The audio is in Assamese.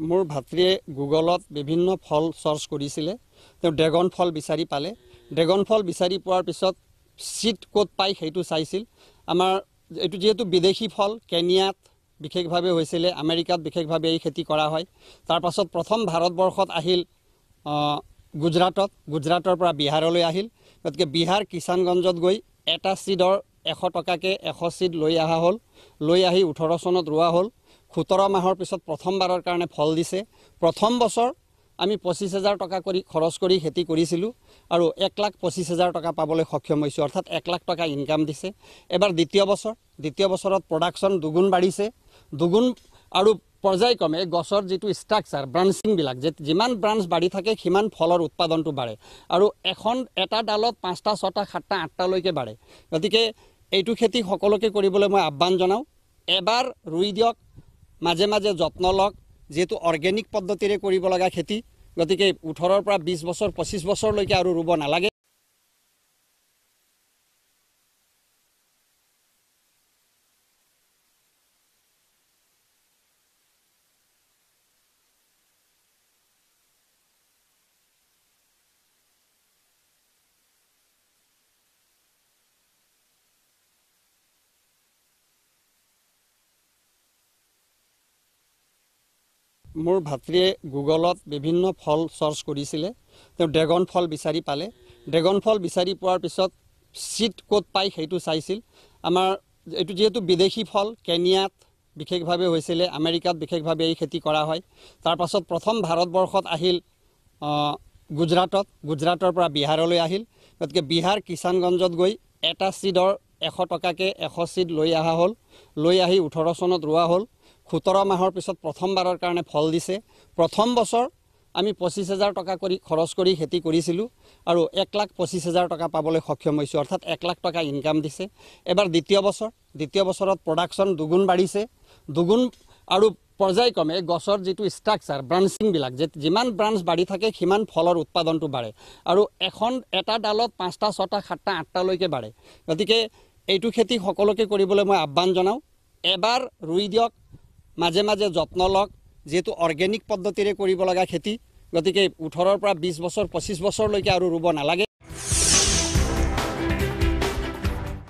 মোৰ ভাতৃয়ে গুগলত বিভিন্ন ফল চাৰ্চ কৰিছিলে। তেওঁ ড্ৰেগন ফল বিচাৰি পালে। ড্ৰেগন ফল বিচাৰি পোৱাৰ পিছত চিট ক'ত পায় সেইটো চাইছিল। আমাৰ এইটো যিহেতু বিদেশী ফল কেনিয়াত বিশেষভাৱে হৈছিলে আমেৰিকাত বিশেষভাৱে এই খেতি কৰা হয়। তাৰপাছত প্ৰথম ভাৰতবৰ্ষত আহিল আহ, গুজৰাটত। গুজৰাটৰ পৰা বিহাৰলৈ আহিল। গতিকে বিহাৰ কিষাণগঞ্জত গৈ এটা চিডৰ এশ টকাকৈ এশ চিড লৈ অহা হ'ল। লৈ আহি ওঠৰ চনত ৰোৱা হ'ল। সোতৰ মাহৰ পিছত প্ৰথমবাৰৰ কাৰণে ফল দিছে। প্ৰথম বছৰ আমি পঁচিছ হাজাৰ টকা কৰি খৰচ কৰি খেতি কৰিছিলোঁ আৰু এক লাখ পঁচিছ হাজাৰ টকা পাবলৈ সক্ষম হৈছোঁ। অৰ্থাৎ এক লাখ টকা ইনকাম দিছে। এবাৰ দ্বিতীয় বছৰ। দ্বিতীয় বছৰত প্ৰডাকশ্যন দুগুণ বাঢ়িছে। দুগুণ আৰু পৰ্যায়ক্ৰমে গছৰ যিটো ষ্ট্ৰাকচাৰ ব্ৰাঞ্চিংবিলাক যে যিমান ব্ৰাঞ্চ বাঢ়ি থাকে সিমান ফলৰ উৎপাদনটো বাঢ়ে। আৰু এখন এটা ডালত পাঁচটা ছটা সাতটা আঠটালৈকে বাঢ়ে। গতিকে এইটো খেতি সকলোকে কৰিবলৈ মই আহ্বান জনাওঁ। এবাৰ ৰুই দিয়ক মাজে মাজে যত্ন লওক যিহেতু অৰ্গেনিক পদ্ধতিৰে কৰিব লগা খেতি গতিকে ওঠৰৰ পৰা বিছ বছৰ পঁচিছ বছৰলৈকে আৰু ৰুব নালাগে। মোৰ ভাতৃয়ে গুগলত বিভিন্ন ফল চাৰ্চ কৰিছিলে। তেওঁ ড্ৰেগন ফল বিচাৰি পালে। ড্ৰেগন ফল বিচাৰি পোৱাৰ পিছত চিট ক'ত পায় সেইটো চাইছিল। আমাৰ এইটো যিহেতু বিদেশী ফল কেনিয়াত বিশেষভাৱে হৈছিলে আমেৰিকাত বিশেষভাৱে এই খেতি কৰা হয়। তাৰপাছত প্ৰথম ভাৰতবৰ্ষত আহিল আহ, গুজৰাটত। গুজৰাটৰ পৰা বিহাৰলৈ আহিল। গতিকে বিহাৰ কিষাণগঞ্জত গৈ এটা চিডৰ এশ টকাকৈ এশ চিড লৈ অহা হ'ল। লৈ আহি ওঠৰ চনত ৰোৱা হ'ল। সোতৰ মাহৰ পিছত প্ৰথমবাৰৰ কাৰণে ফল দিছে। প্ৰথম বছৰ আমি পঁচিছ হাজাৰ টকা কৰি খৰচ কৰি খেতি কৰিছিলোঁ আৰু এক লাখ পঁচিছ হাজাৰ টকা পাবলৈ সক্ষম হৈছোঁ অৰ্থাৎ এক লাখ টকা ইনকাম দিছে। এবাৰ দ্বিতীয় বছৰ দ্বিতীয় বছৰত প্ৰডাকশ্যন দুগুণ বাঢ়িছে। দুগুণ আৰু পৰ্যায়ক্ৰমে গছৰ যিটো ষ্ট্ৰাকচাৰ ব্ৰাঞ্চিংবিলাক যে যিমান ব্ৰাঞ্চ বাঢ়ি থাকে সিমান ফলৰ উৎপাদনটো বাঢ়ে। আৰু এখন এটা ডালত পাঁচটা ছটা সাতটা আঠটালৈকে বাঢ়ে। গতিকে এইটো খেতি সকলোকে কৰিবলৈ মই আহ্বান জনাওঁ। এবাৰ ৰুই দিয়ক। মাজে মাজে যত্ন লওক যিহেতু অৰ্গেনিক পদ্ধতিৰে কৰিব লগা খেতি গতিকে ওঠৰৰ পৰা বিছ বছৰ পঁচিছ বছৰলৈকে আৰু ৰুব নালাগে।